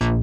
go.